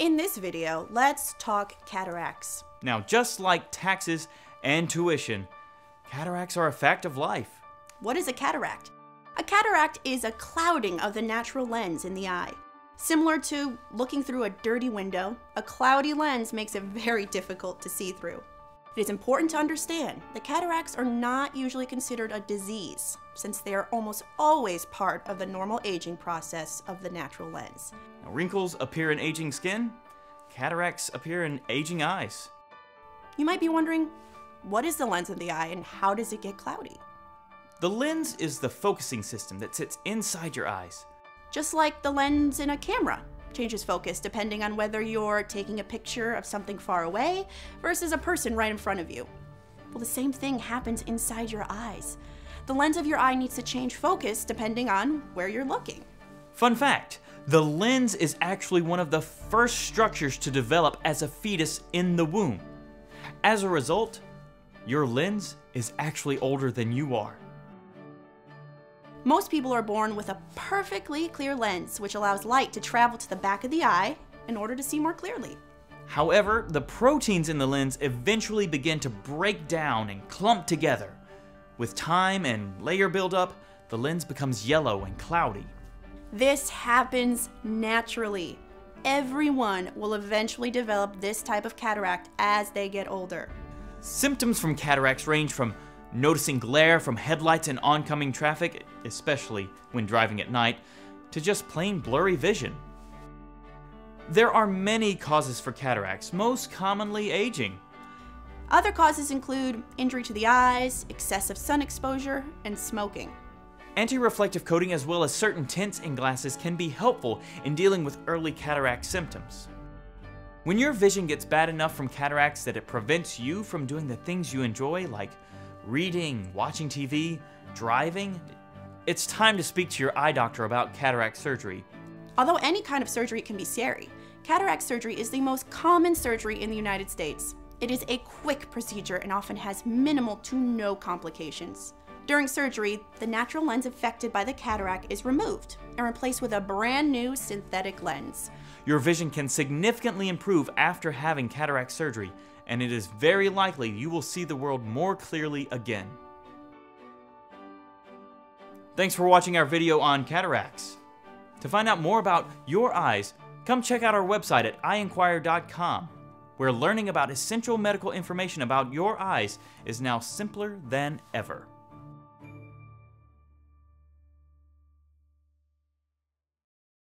In this video, let's talk cataracts. Now, just like taxes and tuition, cataracts are a fact of life. What is a cataract? A cataract is a clouding of the natural lens in the eye. Similar to looking through a dirty window, a cloudy lens makes it very difficult to see through. It is important to understand that cataracts are not usually considered a disease, since they are almost always part of the normal aging process of the natural lens. Now, wrinkles appear in aging skin, cataracts appear in aging eyes. You might be wondering, what is the lens of the eye and how does it get cloudy? The lens is the focusing system that sits inside your eyes. Just like the lens in a camera changes focus depending on whether you're taking a picture of something far away versus a person right in front of you. Well, the same thing happens inside your eyes. The lens of your eye needs to change focus depending on where you're looking. Fun fact the lens is actually one of the first structures to develop as a fetus in the womb. As a result, your lens is actually older than you are. Most people are born with a perfectly clear lens, which allows light to travel to the back of the eye in order to see more clearly. However, the proteins in the lens eventually begin to break down and clump together. With time and layer buildup, the lens becomes yellow and cloudy. This happens naturally. Everyone will eventually develop this type of cataract as they get older. Symptoms from cataracts range from noticing glare from headlights and oncoming traffic, especially when driving at night, to just plain blurry vision. There are many causes for cataracts, most commonly aging. Other causes include injury to the eyes, excessive sun exposure, and smoking. Anti-reflective coating as well as certain tints in glasses can be helpful in dealing with early cataract symptoms. When your vision gets bad enough from cataracts that it prevents you from doing the things you enjoy like reading, watching TV, driving, it's time to speak to your eye doctor about cataract surgery. Although any kind of surgery can be scary, cataract surgery is the most common surgery in the United States. It is a quick procedure and often has minimal to no complications. During surgery, the natural lens affected by the cataract is removed and replaced with a brand new synthetic lens. Your vision can significantly improve after having cataract surgery, and it is very likely you will see the world more clearly again. Thanks for watching our video on cataracts. To find out more about your eyes, come check out our website at eyeinquire.com, where learning about essential medical information about your eyes is now simpler than ever.